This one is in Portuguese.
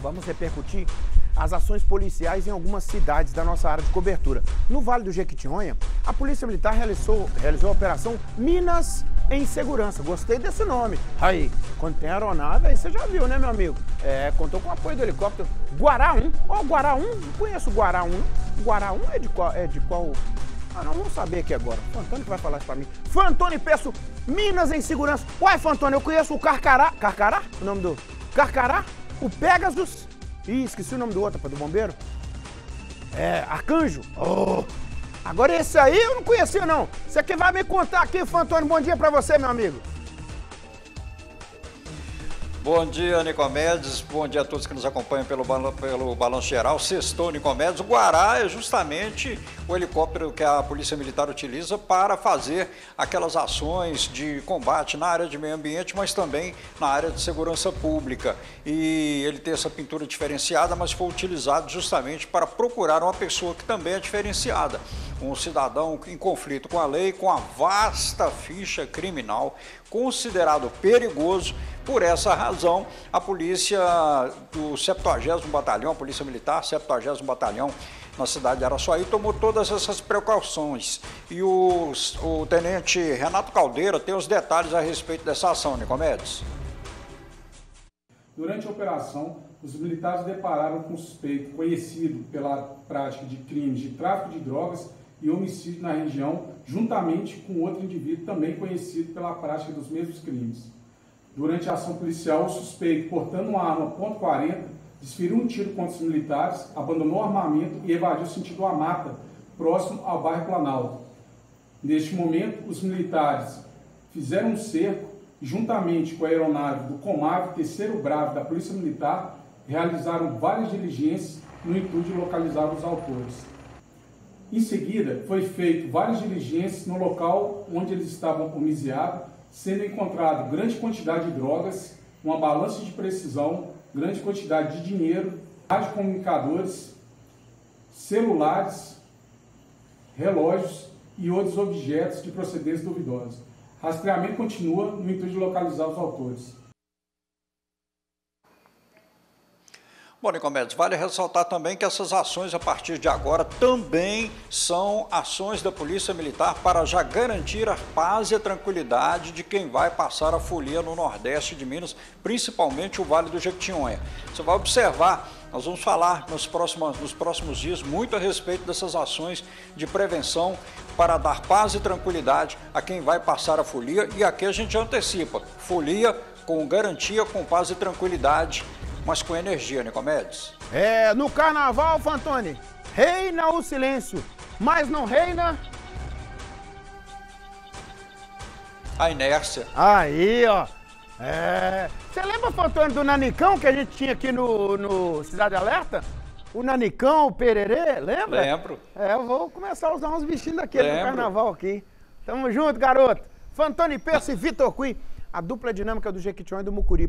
Vamos repercutir as ações policiais em algumas cidades da nossa área de cobertura. No Vale do Jequitinhonha, a Polícia Militar realizou, realizou a operação Minas em Segurança. Gostei desse nome. Aí, quando tem aeronave, aí você já viu, né, meu amigo? É, contou com o apoio do helicóptero Guará 1. Ó, oh, Guará 1, não conheço Guará 1. Guará 1 é de qual? É de qual? Ah, não, vamos saber aqui agora. Fantônio que vai falar isso pra mim. Fantônio Peço, Minas em Segurança. Uai, Fantônio, eu conheço o Carcará. Carcará? O nome do. Carcará? O Pegasus. Ih, esqueci o nome do outro, do bombeiro. É, Arcanjo. Oh. Agora esse aí eu não conhecia, não. Você que vai me contar aqui, Fantônio. Bom dia pra você, meu amigo. Bom dia, Nicomedes. Bom dia a todos que nos acompanham pelo, pelo Balanço Geral. Sextou, Nicomedes. O Guará é justamente o helicóptero que a Polícia Militar utiliza para fazer aquelas ações de combate na área de meio ambiente, mas também na área de segurança pública. E ele tem essa pintura diferenciada, mas foi utilizado justamente para procurar uma pessoa que também é diferenciada. Um cidadão em conflito com a lei, com a vasta ficha criminal, considerado perigoso por essa razão, a polícia do 70 Batalhão, a Polícia Militar, 70 Batalhão, na cidade de Araçuaí, tomou todas essas precauções. E o, tenente Renato Caldeira tem os detalhes a respeito dessa ação, Nicomedes. Durante a operação, os militares depararam com um suspeito conhecido pela prática de crimes de tráfico de drogas e homicídio na região, juntamente com outro indivíduo também conhecido pela prática dos mesmos crimes. Durante a ação policial, o suspeito, portando uma arma .40, desferiu um tiro contra os militares, abandonou o armamento e evadiu sentido a mata, próximo ao bairro Planalto. Neste momento, os militares fizeram um cerco e, juntamente com a aeronave do Comave, terceiro bravo da Polícia Militar, realizaram várias diligências no intuito de localizar os autores. Em seguida, foi feito várias diligências no local onde eles estavam homicidados, sendo encontrado grande quantidade de drogas, uma balança de precisão, grande quantidade de dinheiro, radiocomunicadores, celulares, relógios e outros objetos de procedência duvidosa. Rastreamento continua no intuito de localizar os autores. Bom, Nicomedes, vale ressaltar também que essas ações a partir de agora também são ações da Polícia Militar para já garantir a paz e a tranquilidade de quem vai passar a folia no Nordeste de Minas, principalmente o Vale do Jequitinhonha. Você vai observar, nós vamos falar nos próximos, nos próximos dias muito a respeito dessas ações de prevenção para dar paz e tranquilidade a quem vai passar a folia e aqui a gente antecipa, folia com garantia, com paz e tranquilidade mas com energia, Nicomedes. É, no carnaval, Fantoni, reina o silêncio, mas não reina... A inércia. Aí, ó. É... Você lembra, Fantoni, do Nanicão que a gente tinha aqui no, no Cidade Alerta? O Nanicão, o Pererê, lembra? Lembro. É, eu vou começar a usar uns vestidos daquele no carnaval aqui. Tamo junto, garoto. Fantoni Percy e Vitor Cui, a dupla dinâmica do Jequitinhonha e do Mucuri.